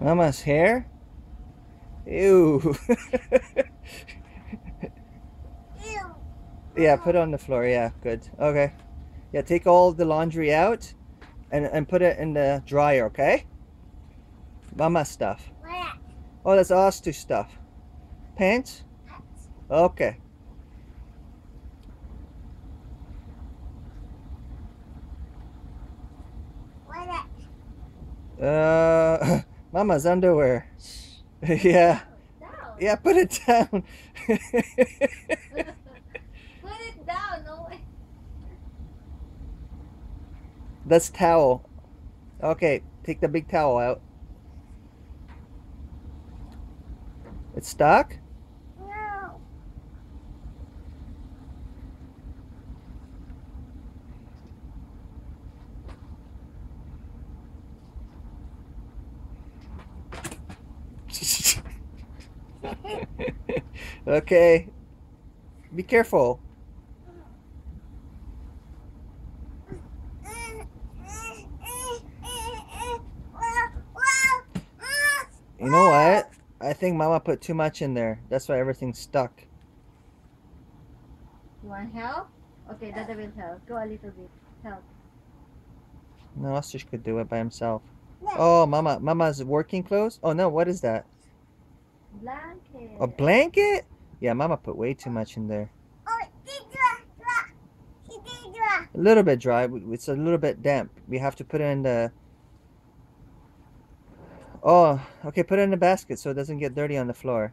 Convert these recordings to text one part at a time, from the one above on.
Mama's hair? Ew. Ew. yeah, put it on the floor. Yeah, good. Okay. Yeah, take all the laundry out and, and put it in the dryer, okay? Mama stuff. What? Oh, that's Ostu stuff. Pants? Okay. What? Uh, Mama's underwear. yeah. Down. Yeah, put it down. Put it down. No way. That's towel. Okay, take the big towel out. It's stuck? No. Okay. Be careful. You know what? I think Mama put too much in there. That's why everything's stuck. You want help? Okay, that will help. Go a little bit. Help. No, Ostrich could do it by himself. Oh, Mama. Mama's working clothes? Oh, no. What is that? Blanket. A blanket? Yeah, Mama put way too much in there. A little bit dry. It's a little bit damp. We have to put it in the... Oh, okay. Put it in the basket so it doesn't get dirty on the floor.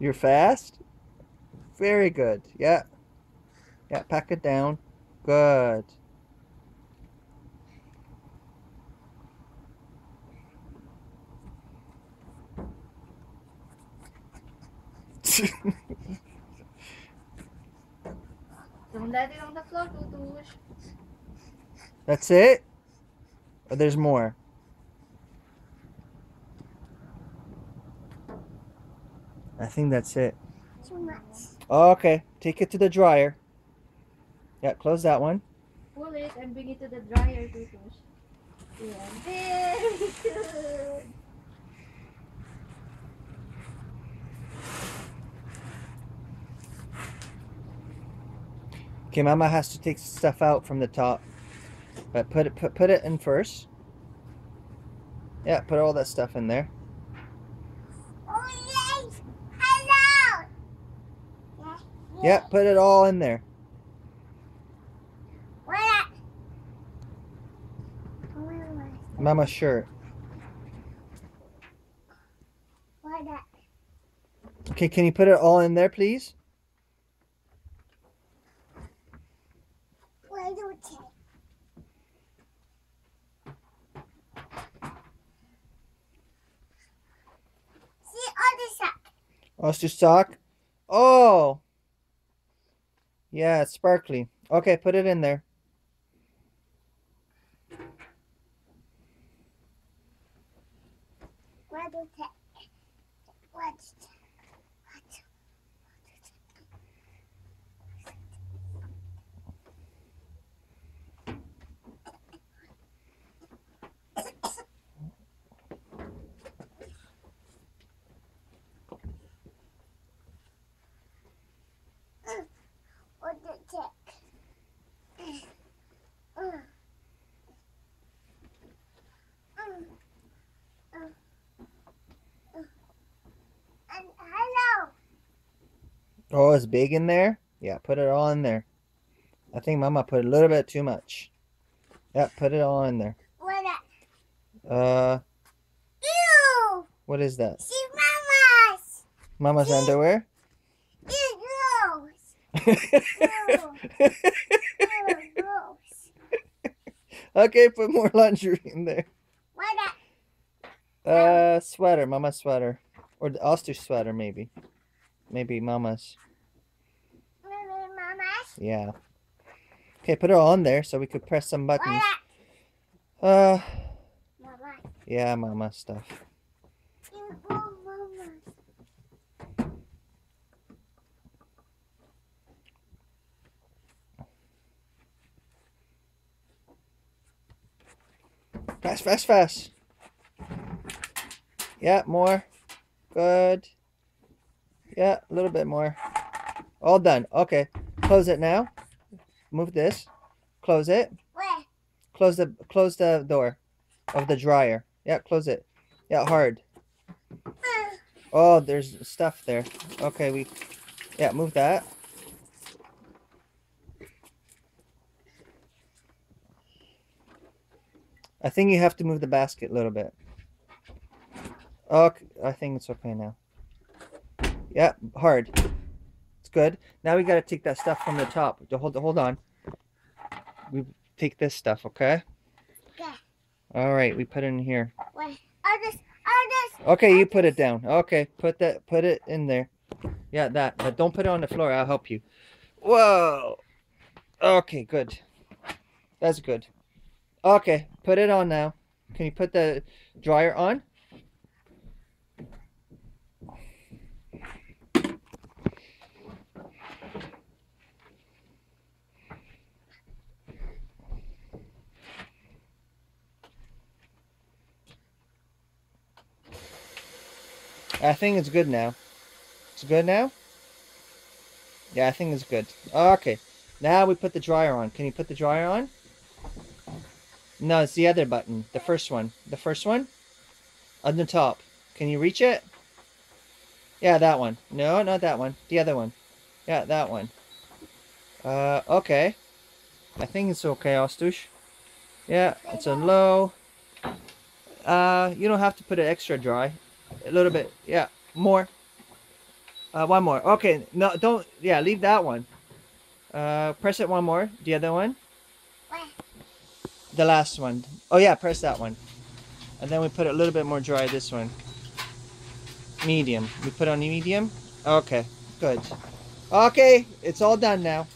You're fast? Very good. Yeah. Yeah, pack it down. Good. Don't let it on the floor, Tutush. That's it? Or there's more? I think that's it. Too much. Okay, take it to the dryer. Yeah, close that one. Pull it and bring it to the dryer, Tutush. Yeah, very good. Okay, Mama has to take stuff out from the top. But put it put put it in first. Yeah, put all that stuff in there. Yeah, put it all in there. What? Mama's shirt. What? Okay, can you put it all in there, please? Where do we take? See the sock. Oyster sock. Oh. Yeah, it's sparkly. Okay, put it in there. Where do? What's what? What do you take? Uh. Mm. Uh. Uh. And hello. Oh, it's big in there? Yeah, put it all in there. I think Mama put a little bit too much. Yeah, put it all in there. What? Uh, Ew! what is that? See mama's. Mama's underwear? Ew, gross. Gross. okay, put more laundry in there. What? Uh, sweater, Mama's sweater. Or the ostrich sweater, maybe. Maybe Mama's. Mama's. Yeah. Okay, put it in there so we could press some buttons. Uh, Mama. yeah, Mama stuff. Fast, fast, fast. Yeah, more. Good. Yeah, a little bit more. All done. Okay. Close it now. Move this. Close it. Where? Close the close the door of the dryer. Yeah, close it. Yeah, hard. Oh, there's stuff there. Okay, we yeah, move that. I think you have to move the basket a little bit. Okay, I think it's okay now. Yeah, hard. It's good. Now we gotta take that stuff from the top. Hold hold on. We take this stuff, okay? Okay. All right, we put it in here. Where? Oh, this. Oh. Okay, you put it down. Okay, put that, put it in there. Yeah, that. But don't put it on the floor. I'll help you. Whoa. Okay, good. That's good. Okay, put it on now. Can you put the dryer on? I think it's good now. It's good now? Yeah, I think it's good. Okay. Now we put the dryer on. Can you put the dryer on? No, it's the other button. The first one. The first one? On the top. Can you reach it? Yeah, that one. No, not that one. The other one. Yeah, that one. Uh, okay. I think it's okay, Ostush. Yeah, it's a low. Uh, you don't have to put it extra dry. A little bit. Yeah, more. Uh, one more. Okay, no, don't. Yeah, leave that one. Uh, press it one more. The other one. Where? The last one. Oh yeah, press that one. And then we put a little bit more dry. This one. Medium. We put on the medium. Okay, good. Okay, it's all done now.